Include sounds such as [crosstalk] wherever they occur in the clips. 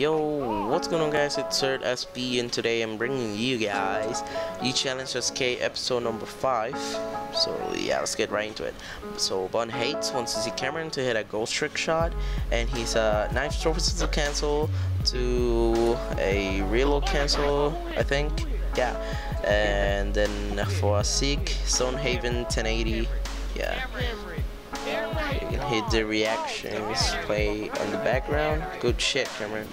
Yo, what's going on guys, it's Third SB and today I'm bringing you guys You Challenge SK episode number 5 So yeah, let's get right into it. So Bun Hates wants to see Cameron to hit a ghost trick shot And he's a uh, knife surfaces to cancel to a reload cancel, I think. Yeah, and then for a Seek, Stonehaven 1080 Yeah hit the reactions play on the background. Good shit, Cameron.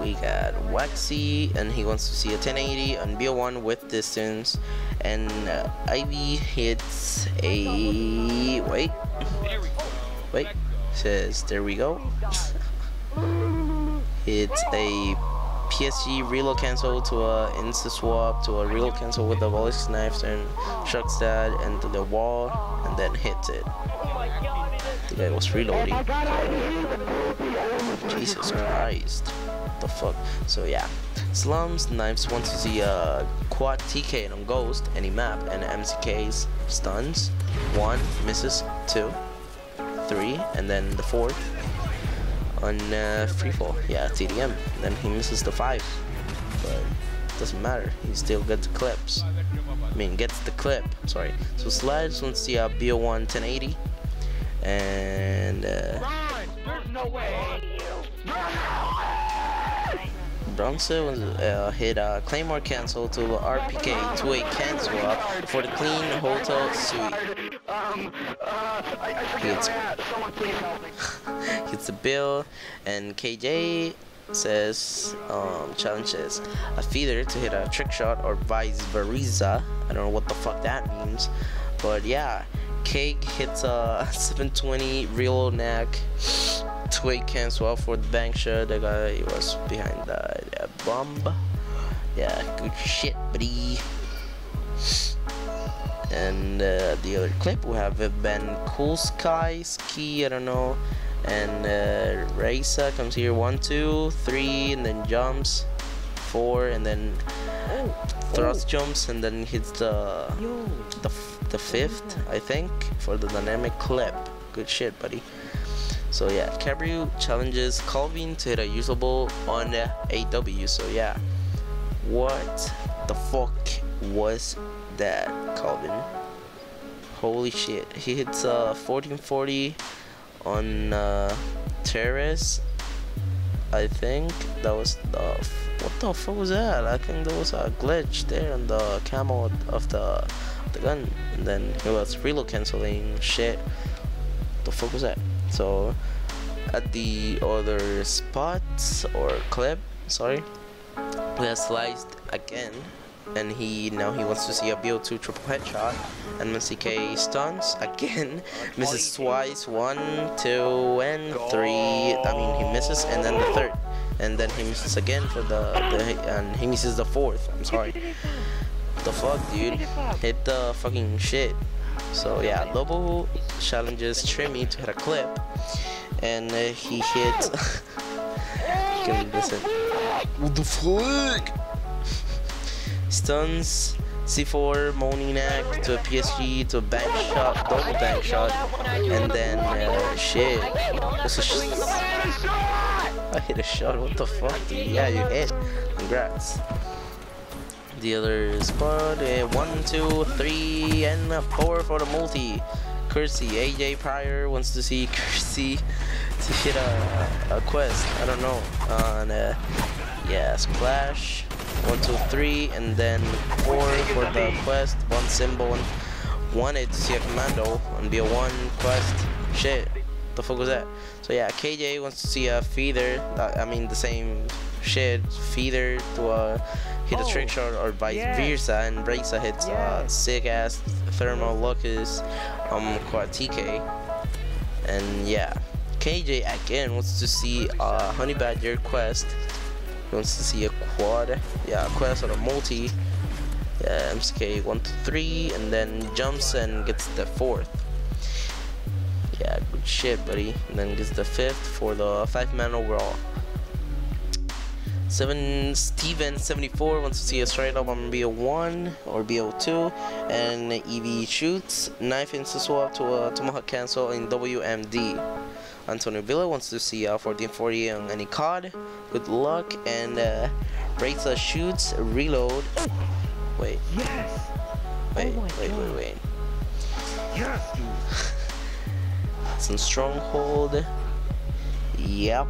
We got Waxy, and he wants to see a 1080 on BO1 with distance. And uh, Ivy hits a. Wait. Wait. Says, there we go. [laughs] hits a PSG reload cancel to a insta swap to a reload cancel with the volley knife and shucks that into the wall and then hits it. The guy was reloading. Jesus Christ. The fuck? So yeah. Slums Knives wants to see a quad TK on Ghost, any map, and MCK's stuns. One, misses, two, three, and then the fourth on uh, freefall. Yeah, TDM. Then he misses the five, but doesn't matter. He still gets the clips. I mean, gets the clip. Sorry. So slides wants the uh, BO1 1080, and uh, Bronson was uh, hit a uh, Claymore cancel to RPK to a cancel up for the clean hotel suite. Hits, [laughs] hits the bill and KJ says um, challenges a feeder to hit a trick shot or vice versa. I don't know what the fuck that means, but yeah, Cake hits a [laughs] 720 real neck twig cancel out for the bank shot. The guy was behind the, the bomb. Yeah, good shit, buddy. And uh, the other clip we have Ben Cool Sky Ski. I don't know and uh, Raisa comes here one two three and then jumps four and then oh. thrust oh. jumps and then hits the the, the fifth I think for the dynamic clip. Good shit buddy. So yeah Cabrio challenges Calvin to hit a usable on AW so yeah. What the fuck was that Calvin? Holy shit. He hits uh 1440 on uh, terrace I think. That was the what the fuck was that? I think there was a glitch there on the camo of the the gun. And then it was reload canceling. Shit. The fuck was that? So at the other spots or clip sorry we have sliced again and he now he wants to see a BO2 triple headshot. And MCK stuns again. [laughs] Misses twice. One two and three. I mean he misses. And then the third. And then he misses again for the, the and he misses the fourth. I'm sorry. The fuck dude? Hit the fucking shit. So yeah. Lobo challenges Trimi to hit a clip. And uh, he hit [laughs] can listen. What the fuck stuns C4 Moninak to a PSG to a bank shot, double bank shot, and then uh, shit. This is I hit a shot. What the fuck? Dude? Yeah, you hit. Congrats. The other spot. Uh, one, two, three, and four for the multi. Cursey. AJ Pryor wants to see [laughs] Cursey to hit a, a quest. I don't know. On uh, yeah, splash one two three and then four for the quest. One symbol one wanted to see a commando and be a one quest. Shit the fuck was that? So yeah KJ wants to see a feeder I mean the same shit feeder to uh, hit a trick oh, shot or vice yeah. versa and Raisa hits yeah. sick ass thermal locus um quad TK and yeah KJ again wants to see a honey badger quest wants to see a quad. Yeah, a quest on a multi. Yeah, MCK 1 to 3, and then jumps and gets the fourth. Yeah, good shit, buddy. And then gets the fifth for the five man overall. Seven Steven 74 wants to see a straight up on BO1 or BO2, and EV shoots knife insta swap to a tomahawk cancel in WMD. Antonio Villa wants to see a 1440 on any COD. good luck and uh, Reza shoots, reload. Wait. Yes. Wait, Oh my wait, wait, God. wait. Yes, dude. [laughs] Some stronghold. Yep.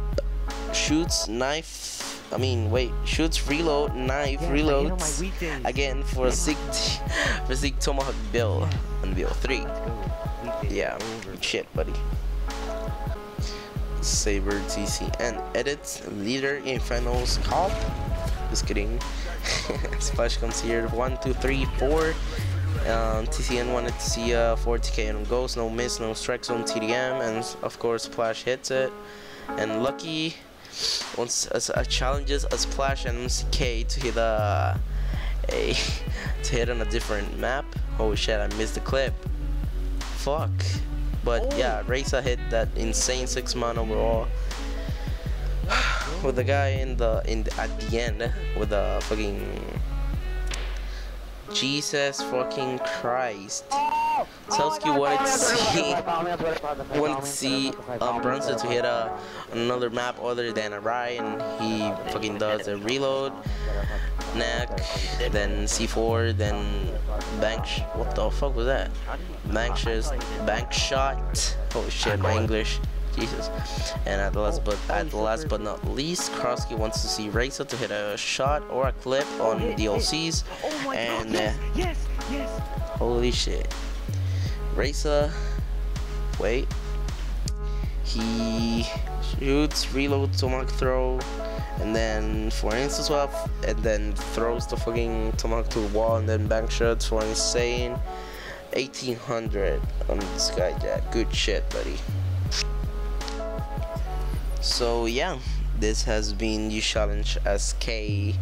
Shoots, knife. I mean, wait. Shoots, reload, knife, Yes, I hit on my reloads. Again for Sig, [laughs] for Sig Tomahawk Bill on Bill 3. Let's go. Weekdays Yeah, shit, buddy. Saber TCN edits leader in cop. Just kidding. [laughs] Splash comes here. One, two, three, four. Um, TCN wanted to see uh, 40k on ghost, no miss, no strike zone TDM, and of course Splash hits it. And Lucky wants as uh, challenges a Splash and MCK to hit a, a [laughs] to hit on a different map. Oh shit! I missed the clip. Fuck. But oh. yeah, Reza hit that insane six man overall. [sighs] with the guy in the in the, at the end with the fucking Jesus fucking Christ. Selsky wanted to see wanted to see um, Brunson to hit a another map other than a Rye and he fucking does a reload neck then C4 then bank what the fuck was that bank sh- bank shot oh shit my English Jesus and at last but at last but not least Krosky wants to see Reza to hit a shot or a clip on DLCs Oh and uh, Yes. Yes. Yes. Holy shit. Reza, wait. He shoots, reloads, tomahawk throw, and then for instance swap, and then throws the fucking tomahawk to the wall, and then bank shots for insane 1800 on Skyjack. Good shit, buddy. So yeah, this has been you challenge SK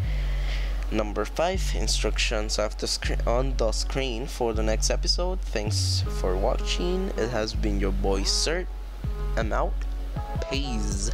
number five instructions after screen on the screen for the next episode. Thanks for watching. It has been your boy Surt i'm out. Peace